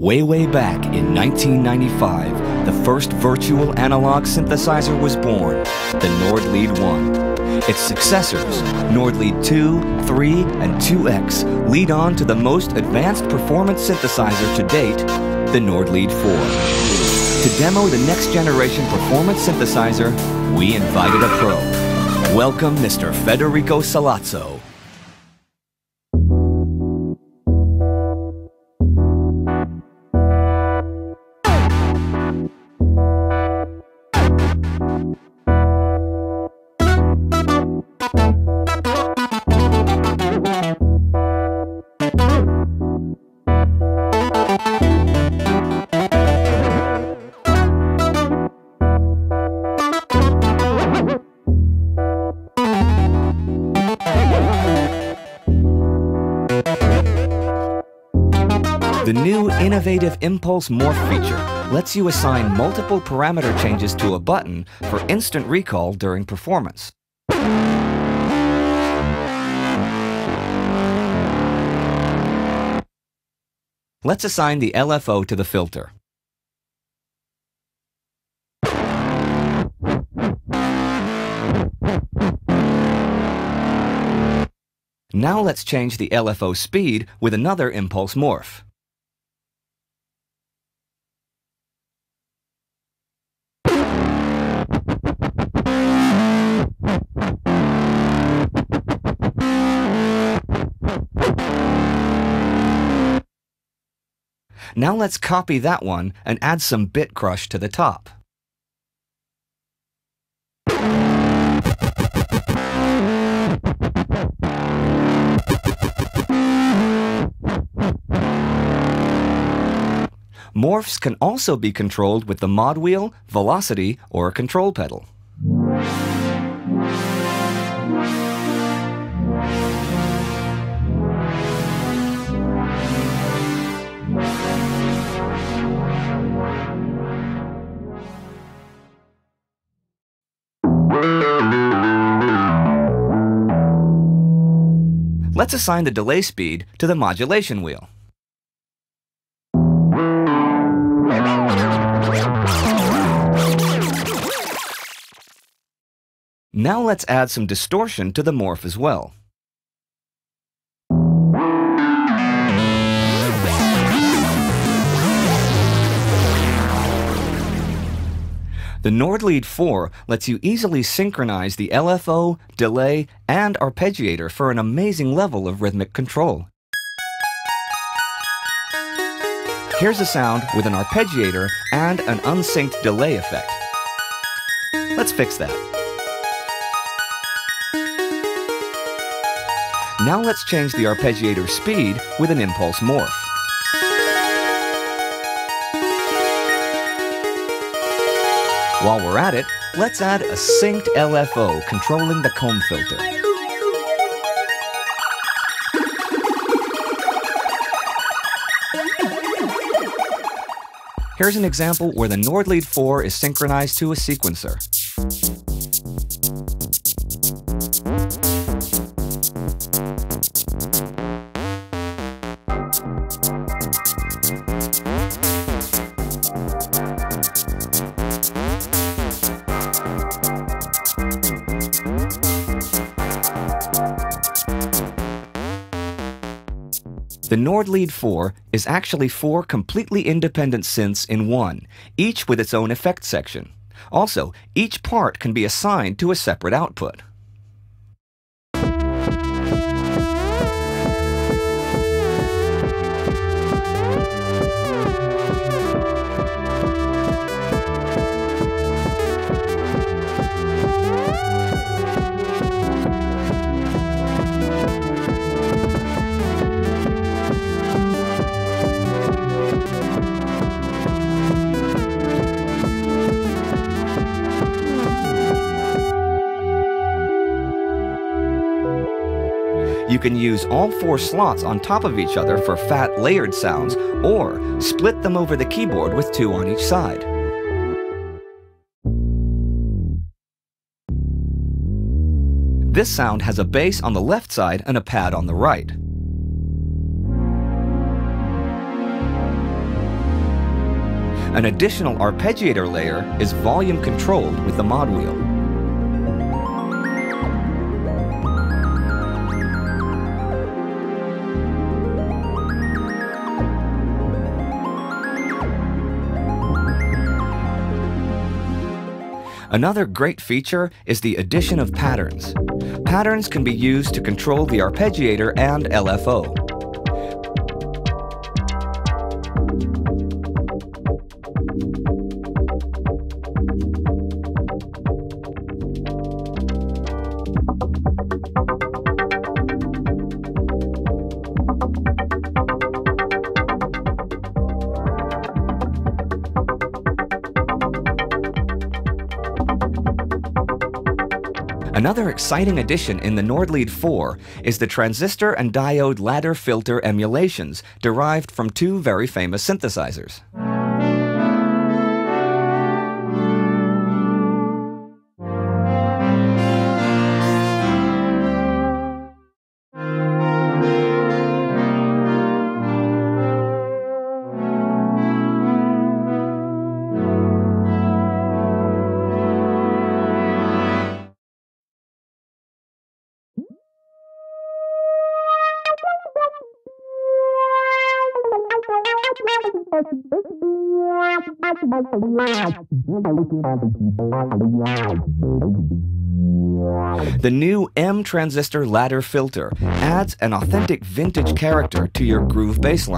Way, way back in 1995, the first virtual analog synthesizer was born, the Nord Lead 1. Its successors, Nord Lead 2, 3, and 2X, lead on to the most advanced performance synthesizer to date, the Nord Lead 4. To demo the next generation performance synthesizer, we invited a pro. Welcome Mr. Federico Solazzo. The new innovative Impulse Morph feature lets you assign multiple parameter changes to a button for instant recall during performance. Let's assign the LFO to the filter. Now let's change the LFO speed with another impulse morph. Now let's copy that one and add some bit crush to the top. Morphs can also be controlled with the mod wheel, velocity, or control pedal. Let's assign the delay speed to the modulation wheel. Now let's add some distortion to the morph as well. The Nord Lead 4 lets you easily synchronize the LFO, delay, and arpeggiator for an amazing level of rhythmic control. Here's a sound with an arpeggiator and an unsynced delay effect. Let's fix that. Now let's change the arpeggiator speed with an impulse morph. While we're at it, let's add a synced LFO controlling the comb filter. Here's an example where the Nord Lead 4 is synchronized to a sequencer. The Nord Lead 4 is actually four completely independent synths in one, each with its own effect section. Also, each part can be assigned to a separate output. You can use all four slots on top of each other for fat layered sounds, or split them over the keyboard with two on each side. This sound has a bass on the left side and a pad on the right. An additional arpeggiator layer is volume controlled with the mod wheel. Another great feature is the addition of patterns. Patterns can be used to control the arpeggiator and LFO. Another exciting addition in the Nord Lead 4 is the transistor and diode ladder filter emulations derived from two very famous synthesizers. The new M transistor ladder filter adds an authentic vintage character to your groove bass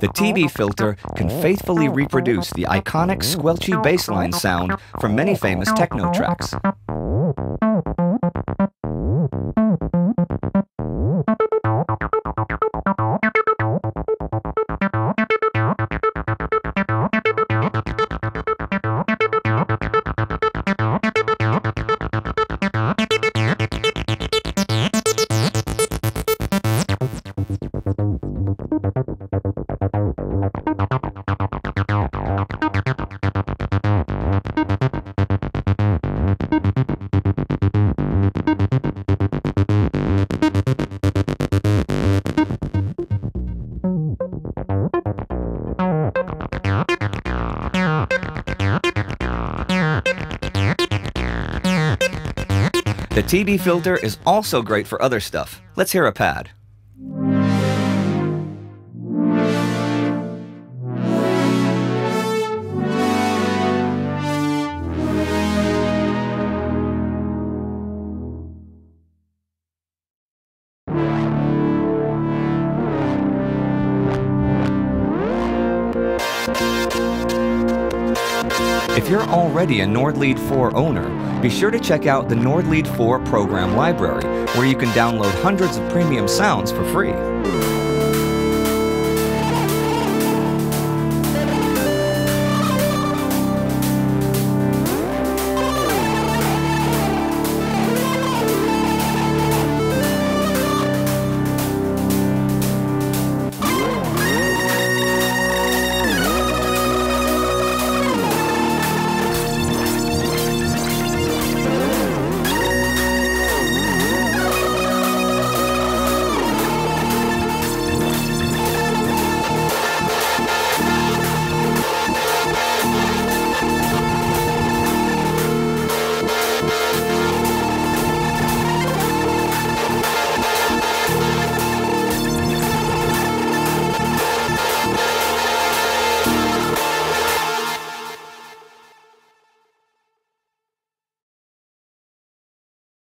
The TB filter can faithfully reproduce the iconic squelchy bassline sound from many famous techno tracks. The TB filter is also great for other stuff. Let's hear a pad. If you're already a Nord Lead 4 owner, be sure to check out the Nord Lead 4 program library, where you can download hundreds of premium sounds for free.